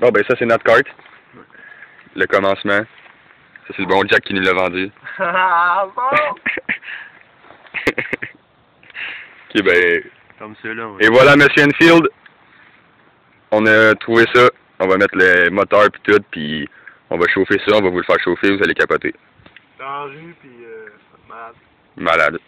Bon, ben ça, c'est notre carte. Le commencement. Ça, c'est le bon Jack qui nous l'a vendu. Ah bon! ok, ben... Comme ceux-là. Et voilà, Monsieur Enfield. On a trouvé ça. On va mettre le moteur puis tout, puis on va chauffer ça, on va vous le faire chauffer, vous allez capoter. Dans puis euh, malade. Malade.